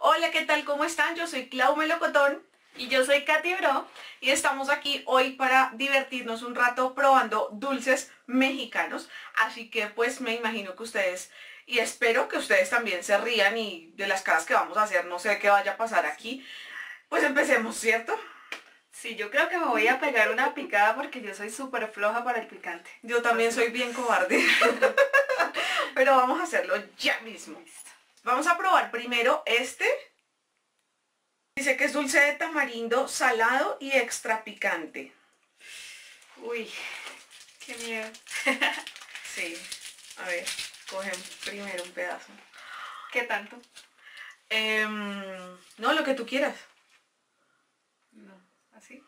Hola, ¿qué tal? ¿Cómo están? Yo soy Clau Melocotón Y yo soy Katy Bro. y estamos aquí hoy para divertirnos un rato probando dulces mexicanos. Así que pues me imagino que ustedes y espero que ustedes también se rían y de las caras que vamos a hacer, no sé qué vaya a pasar aquí. Pues empecemos, ¿cierto? Sí, yo creo que me voy a pegar una picada porque yo soy súper floja para el picante. Yo también soy bien cobarde. Pero vamos a hacerlo ya mismo. Vamos a probar primero este. Dice que es dulce de tamarindo, salado y extra picante. Uy, qué miedo. Sí. A ver, cogen primero un pedazo. ¿Qué tanto? Em, no, lo que tú quieras. No, así.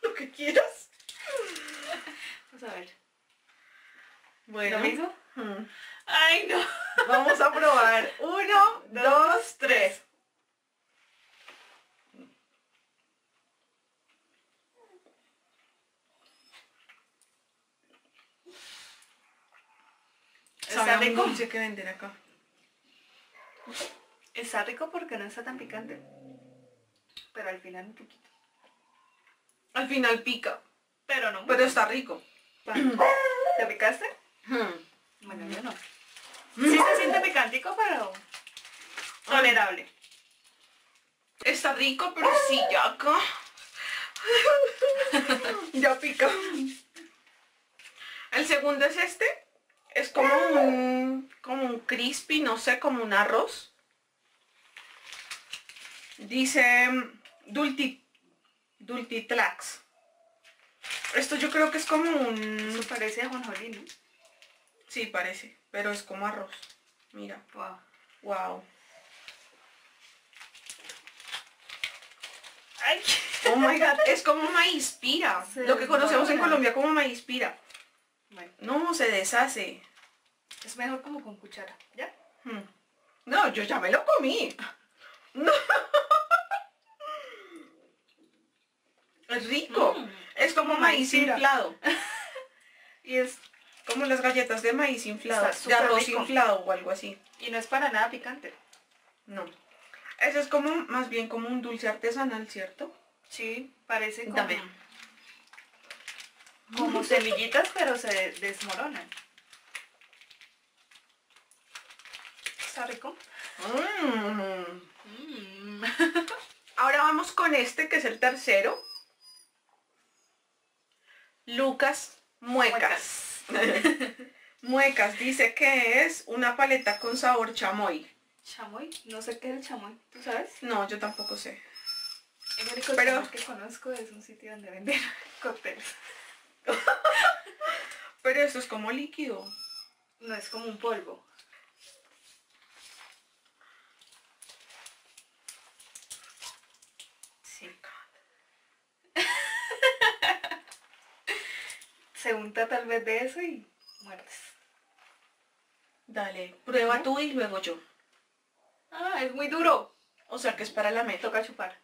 Lo que quieras. Vamos a ver. Bueno. ¿Lo mismo? hmm, Ay, no. Vamos a probar. Uno, dos, tres. ¿Está rico? dulce que venden acá. Está rico porque no está tan picante. Pero al final un poquito. Al final pica, Pero no. pero está rico. ¿Te picaste? Hmm. Bueno, yo no. Sí se siente picantico, pero tolerable. Está rico, pero sí, ya ya pica. El segundo es este. Es como un, como un crispy, no sé, como un arroz. Dice dulti, dultitlax. Esto yo creo que es como un... Eso parece a Jonjolí, ¿no? Sí, parece, pero es como arroz. Mira, Wow. wow. Ay. Oh my god, es como maíz pira. Lo que conocemos en. Colombia como maíz pira. Bueno, No, se deshace. es mejor como con cuchara, ¿ya? Hmm. No, yo ya me lo comí. No. Es rico. Mm, es como maíz inflado. Y es Como las galletas de maíz inflado. Está De arroz rico. inflado o algo así. y no es para nada picante. No. Eso es como, más bien como un dulce artesanal, ¿cierto? Sí, parece como, Dame. como semillitas, pero se desmoronan. Está rico. Mm. Mm. Ahora vamos con este que es el tercero. Lucas Muecas. Muecas dice que es una paleta con sabor chamoy. Chamoy, no sé qué es el chamoy, ¿tú sabes? No, yo tampoco sé. El único Pero- que conozco es un sitio donde venden cócteles. Pero esto es como líquido. No es como un polvo. Sí. Se unta tal vez de eso y muerdes. Dale, prueba tú y luego yo. Ah, es muy duro. O sea que es para la Me meta. toca chupar.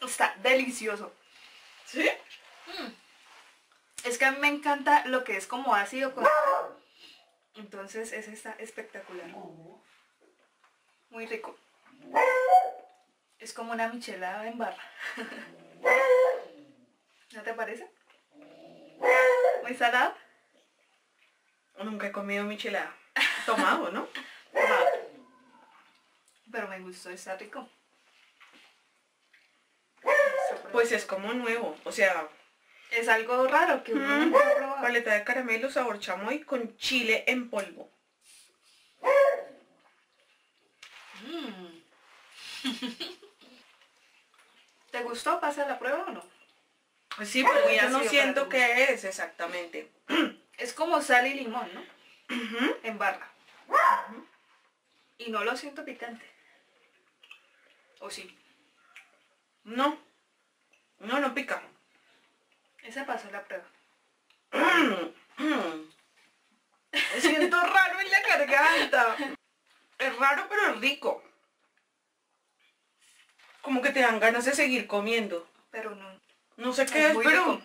Está delicioso. ¿Sí? Es que a mí me encanta lo que es como ácido con... Entonces ese está espectacular. Muy rico. Es como una michelada en barra. ¿No te parece? Muy salado. Nunca he comido michelada. Tomado, ¿no? Pero me gustó, está rico. Pues es como nuevo. O sea, es algo raro que uno Mm. nunca ha probado. paleta de caramelo sabor chamoy con chile en polvo. Mm. ¿Te gustó? ¿Pasa la prueba o no? Pues sí, pero Muy ya no siento qué es exactamente. Es como sal y limón, ¿no? En barra. Y no lo siento picante. ¿O sí? No. No, no pica. Esa pasó la prueba. Me siento raro en la garganta. Es raro, pero es rico. Te dan ganas de seguir comiendo. Pero no. No sé qué Es pero rico.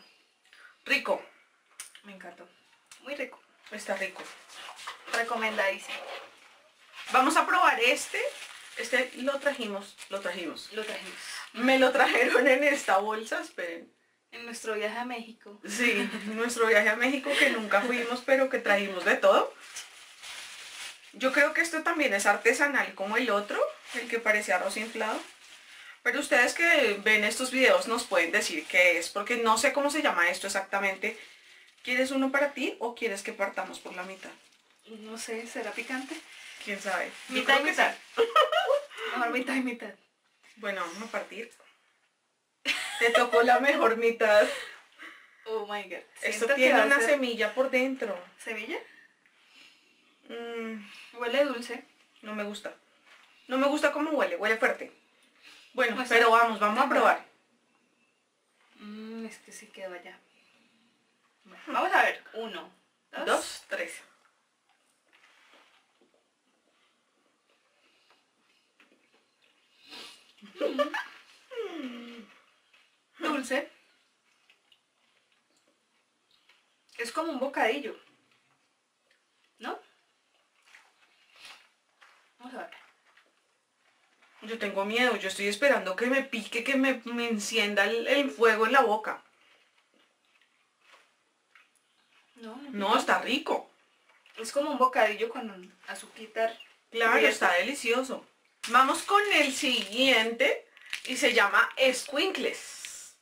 rico. Me encantó. Muy rico. Está rico. Recomendadísimo. Vamos a probar este. Este lo trajimos, lo trajimos. Lo trajimos. Me lo trajeron en esta bolsa, esperen. En nuestro viaje a México. Sí, nuestro viaje a México que nunca fuimos, pero que trajimos de todo. Yo creo que esto también es artesanal como el otro, el que parece arroz inflado. Pero ustedes que ven estos videos nos pueden decir qué es, porque no sé cómo se llama esto exactamente. ¿Quieres uno para ti o quieres que partamos por la mitad? No sé, ¿será picante? ¿Quién sabe? Mitad y mitad. Mejor mitad y mitad. Bueno, vamos a partir. Te tocó la mejor mitad. Oh my god. Esto Siento tiene una ser- semilla por dentro. ¿Semilla? Mm, Huele dulce. no me gusta. No me gusta cómo huele, huele fuerte. Bueno, Pues, pero vamos, vamos a probar. Mm, es que sí quedó allá. Bueno, vamos a ver. Uno, dos. Dos, tres. Dulce. Es como un bocadillo. ¿No? Vamos a ver. Yo tengo miedo, yo estoy esperando que me pique, que me, me encienda el, el fuego en la boca. No, no está rico. Es como un bocadillo con azuquitar. Claro, está delicioso. Vamos con el siguiente y se llama escuincles.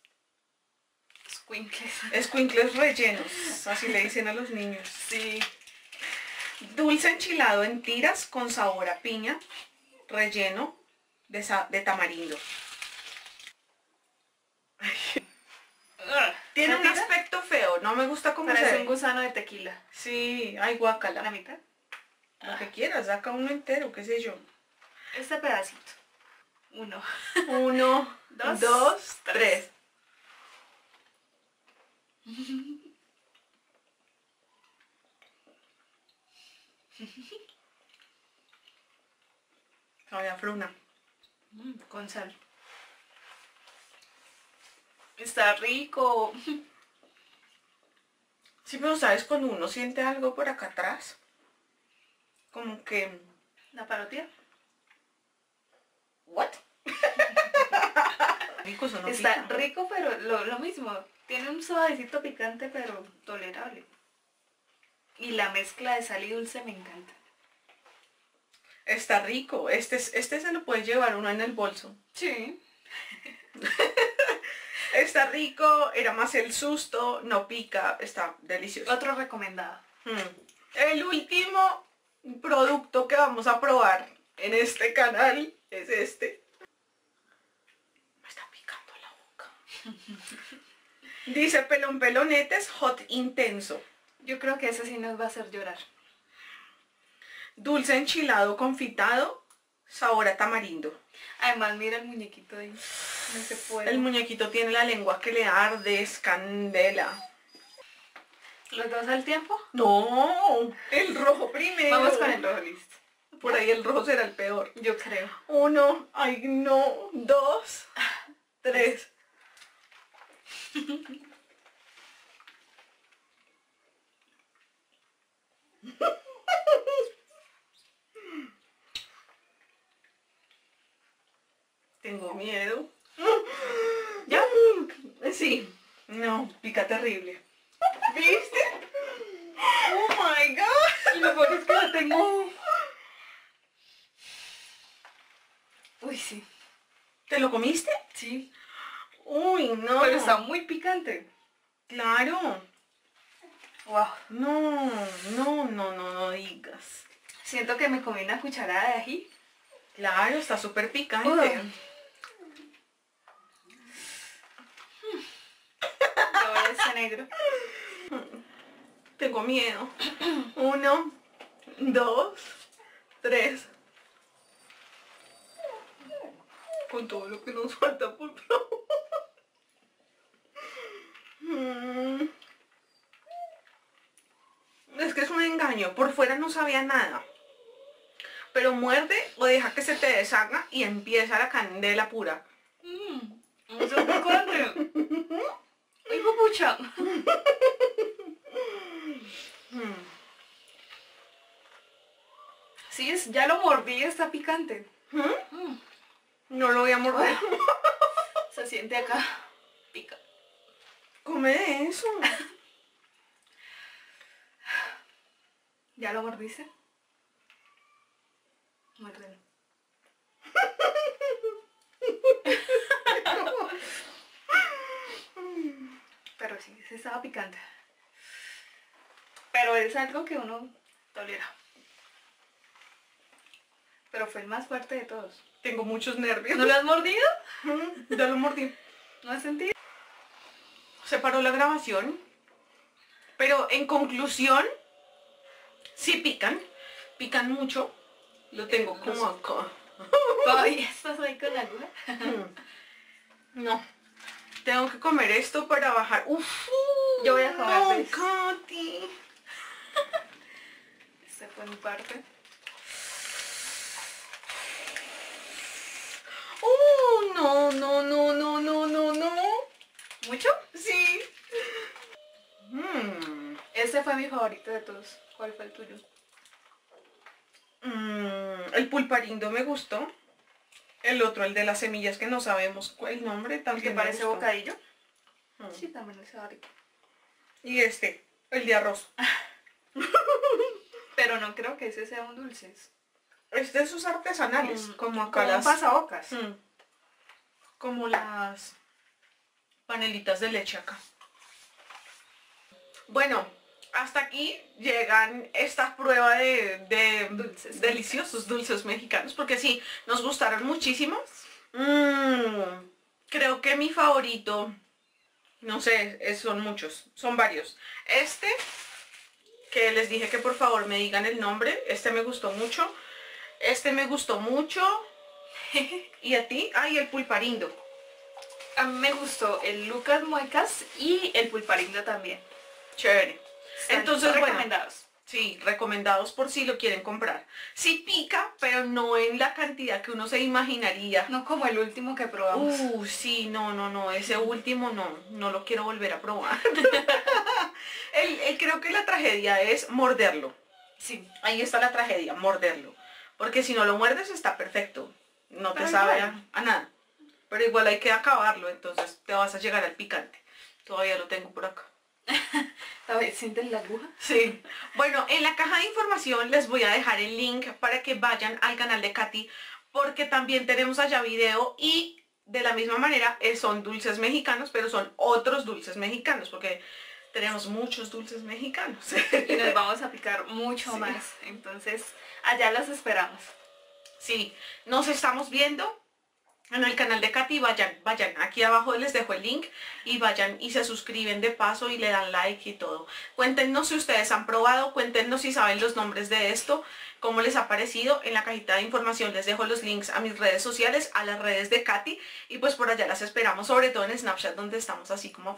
Squinkles. Escuincles rellenos, así le dicen a los niños. Sí. Dulce enchilado en tiras con sabor a piña, relleno de, sa- de tamarindo. Tiene un aspecto feo, no me gusta cómo Parece un gusano de tequila. Sí, ay ¿La guacala. mitad? Lo que quieras, saca uno entero, qué sé yo. Este pedacito. Uno. Uno, Dos, dos, tres. tres. Sabe a fruna. Mm, con sal. Está rico. Sí, pero sabes cuando uno siente algo por acá atrás, como que ¿La parotía? ¿what? Rico, no Está pica. rico, pero lo, lo mismo. Tiene un suavecito picante, pero tolerable. Y la mezcla de sal y dulce me encanta. Está rico. Este, es- este se lo puede llevar uno en el bolso. Sí. Está rico, era más el susto, no pica, está delicioso. Otro recomendado. Mm. El último producto que vamos a probar en este canal es este. Me está picando la boca. Dice pelón pelonetes hot intenso. Yo creo que ese sí nos va a hacer llorar. Dulce enchilado confitado, sabor a tamarindo. Además, mira el muñequito ahí. No se puede. El muñequito tiene la lengua que le arde, es candela. ¿Los dos al tiempo? No, el rojo primero. Vamos con el rojo, listo. Por ahí el rojo será el peor. Yo creo. Uno, ay no, dos, tres. Tengo miedo. ¿Ya? Sí. No, pica terrible. ¿Viste? Oh my god. Y lo peor es que lo tengo. Uy, sí. ¿Te lo comiste? Sí. Uy, no. Pero está muy picante. Claro. Wow. No, no, no, no, no digas. Siento que me comí una cucharada de ají. Claro, está súper picante. Uy. Ahora negro. Tengo miedo. Uno, dos, tres. Con todo lo que nos falta, por favor. Mm. Es que es un engaño. Por fuera no sabía nada. Pero muerde o deja que se te deshaga y empieza la candela pura. Mmm. Eso es Uy, pupuchang. Hmm. Sí, es, ya lo mordí, está picante. Hmm. Hmm. No lo voy a morder. Ah. Se siente acá. Pica. Come eso. ¿Ya lo mordiste? Muérdelo. Pero sí, se estaba picante. Pero es algo que uno tolera. Pero fue el más fuerte de todos. Tengo muchos nervios. ¿No lo has mordido? Ya lo mordí. ¿No has sentido? Se paró la grabación. Pero en conclusión, sí pican. Pican mucho. Lo tengo como acá. Todavía estás ahí con la aguja. No. Tengo que comer esto para bajar. Uf. Yo voy a comer No. Katy. Esta fue mi parte. Oh, no, no, no, no, no, no, no. ¿Mucho? Sí. Mm, Este fue mi favorito de todos. ¿Cuál fue el tuyo? mm, el pulparindo me gustó. El otro, el de las semillas, que no sabemos cuál el nombre, ¿El también que parece bocadillo? Mm. Sí, también es rico. Y este, el de arroz. Pero no creo que ese sea un dulce. Es Este es sus artesanales, Mm, como acá como las... pasabocas. Mm. Como las panelitas de leche acá. Bueno, hasta aquí llegan esta prueba de, de Dulces deliciosos dulces mexicanos, porque sí, nos gustaron muchísimo. Mm, creo que mi favorito, no sé, es- son muchos, son varios. Este, que les dije que por favor me digan el nombre, este me gustó mucho. Este me gustó mucho. ¿Y a ti? Ay, el pulparindo. A mí me gustó el Lucas Muecas y el pulparindo también. Chévere. Están Entonces, bueno. recomendados. Sí, recomendados por si lo quieren comprar. Sí pica, pero no en la cantidad que uno se imaginaría. No como el último que probamos. Uh, sí, no, no, no, ese último no, no lo quiero volver a probar. el, el- creo que la tragedia es morderlo. sí. Ahí está la tragedia, morderlo. Porque si no lo muerdes está perfecto. No te Pero sabe a nada. Pero igual hay que acabarlo, entonces te vas a llegar al picante. Todavía lo tengo por acá. ¿sienten la aguja? Sí. Bueno, en la caja de información les voy a dejar el link para que vayan al canal de Katy porque también tenemos allá video y de la misma manera eh, son dulces mexicanos, pero son otros dulces mexicanos porque tenemos muchos dulces mexicanos. Y nos vamos a picar mucho Sí. más. Entonces, allá los esperamos. Sí, nos estamos viendo en el canal de Katy, vayan, vayan, aquí abajo les dejo el link y vayan y se suscriben de paso y le dan like y todo. Cuéntenos si ustedes han probado, cuéntenos si saben los nombres de esto, cómo les ha parecido. En la cajita de información les dejo los links a mis redes sociales, a las redes de Katy y pues por allá las esperamos, sobre todo en Snapchat donde estamos así como...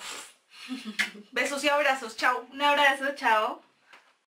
Besos y abrazos, chao. Un abrazo, chao.